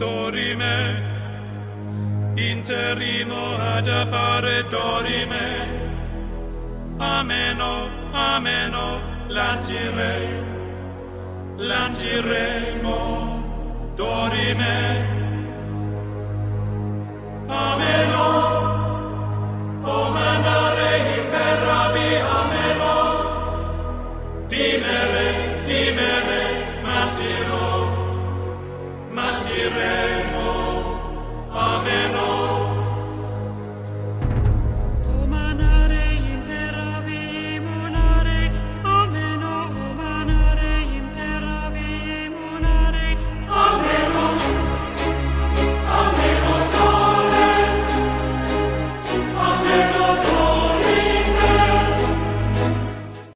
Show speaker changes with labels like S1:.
S1: dorime, interimo ad appare dorime, ameno, ameno, lancire, lanciremo, dorime, ameno, o mandare imperavi, ameno, timere, timere,